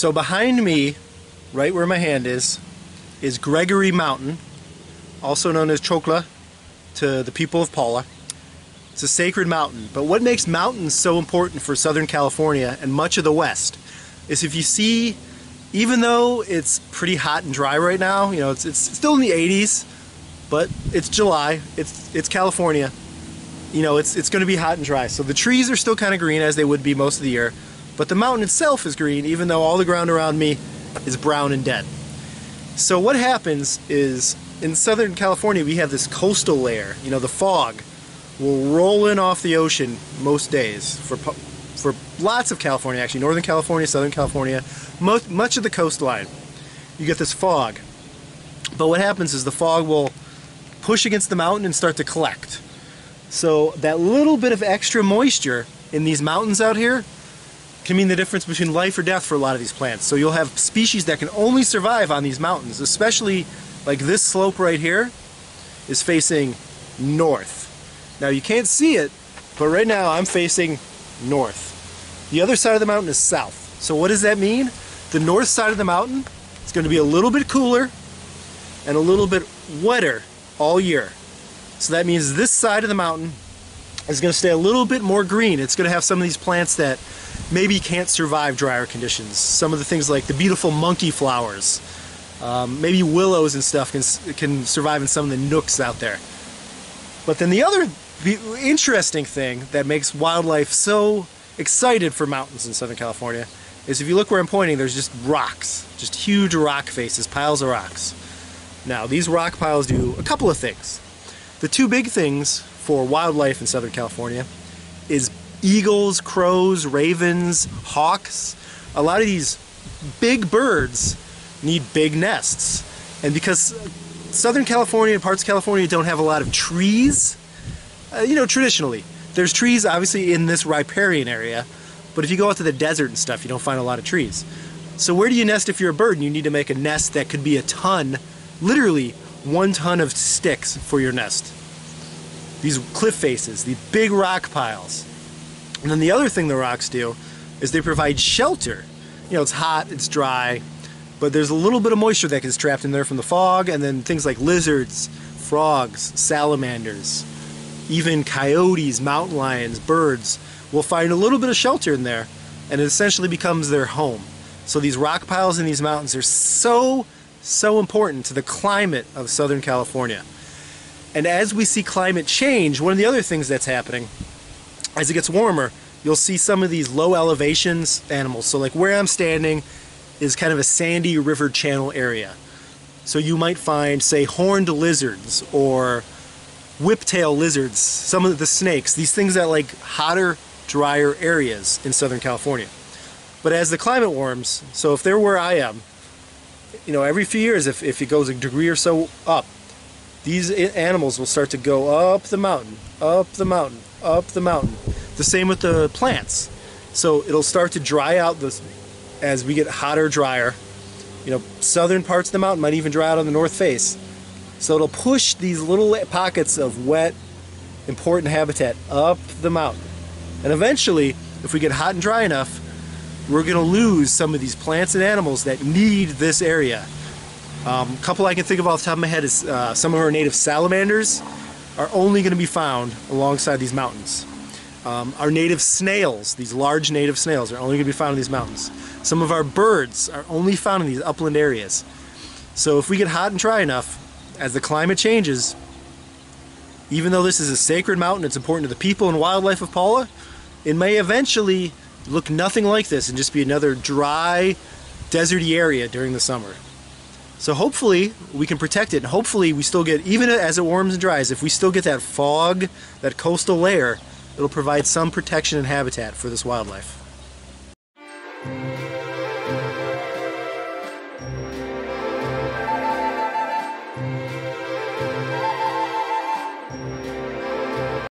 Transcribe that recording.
So behind me, right where my hand is, is Gregory Mountain, also known as Chokla to the people of Pala. It's a sacred mountain. But what makes mountains so important for Southern California and much of the West is if you see, even though it's pretty hot and dry right now, you know, it's, it's still in the 80s, but it's July, it's, it's California, you know, it's, it's going to be hot and dry. So the trees are still kind of green as they would be most of the year, but the mountain itself is green, even though all the ground around me is brown and dead. So what happens is in Southern California, we have this coastal layer, you know, the fog will roll in off the ocean most days for for lots of California, actually, Northern California, Southern California, most, much of the coastline. You get this fog. But what happens is the fog will push against the mountain and start to collect. So that little bit of extra moisture in these mountains out here can mean the difference between life or death for a lot of these plants. So you'll have species that can only survive on these mountains, especially like this slope right here is facing north. Now you can't see it, but right now I'm facing north. The other side of the mountain is south. So what does that mean? The north side of the mountain is going to be a little bit cooler and a little bit wetter all year. So that means this side of the mountain is going to stay a little bit more green. It's going to have some of these plants that maybe can't survive drier conditions. Some of the things like the beautiful monkey flowers, um, maybe willows and stuff can, can survive in some of the nooks out there. But then the other interesting thing that makes wildlife so excited for mountains in Southern California is if you look where I'm pointing, there's just rocks, just huge rock faces, piles of rocks. Now, these rock piles do a couple of things. The two big things for wildlife in Southern California is eagles, crows, ravens, hawks. A lot of these big birds need big nests. And because Southern California and parts of California don't have a lot of trees, uh, you know, traditionally, there's trees obviously in this riparian area, but if you go out to the desert and stuff, you don't find a lot of trees. So where do you nest if you're a bird and you need to make a nest that could be a ton, literally one ton of sticks for your nest? These cliff faces, these big rock piles. And then the other thing the rocks do is they provide shelter. You know, it's hot, it's dry, but there's a little bit of moisture that gets trapped in there from the fog, and then things like lizards, frogs, salamanders, even coyotes, mountain lions, birds will find a little bit of shelter in there and it essentially becomes their home. So these rock piles in these mountains are so, so important to the climate of Southern California. And as we see climate change, one of the other things that's happening, as it gets warmer, you'll see some of these low elevations animals. So like where I'm standing is kind of a sandy river channel area. So you might find, say, horned lizards or whiptail lizards, some of the snakes, these things that like hotter, drier areas in Southern California. But as the climate warms, so if they're where I am, you know, every few years, if, if it goes a degree or so up, these animals will start to go up the mountain, up the mountain, up the mountain. The same with the plants. So it'll start to dry out this, as we get hotter, drier. You know, southern parts of the mountain might even dry out on the north face. So it'll push these little pockets of wet, important habitat up the mountain. And eventually, if we get hot and dry enough, we're going to lose some of these plants and animals that need this area. Um, a couple I can think of off the top of my head is uh, some of our native salamanders are only going to be found alongside these mountains. Um, our native snails, these large native snails, are only going to be found in these mountains. Some of our birds are only found in these upland areas. So if we get hot and dry enough, as the climate changes, even though this is a sacred mountain, it's important to the people and wildlife of Pala, it may eventually look nothing like this and just be another dry, deserty area during the summer. So hopefully we can protect it and hopefully we still get, even as it warms and dries, if we still get that fog, that coastal layer, it'll provide some protection and habitat for this wildlife.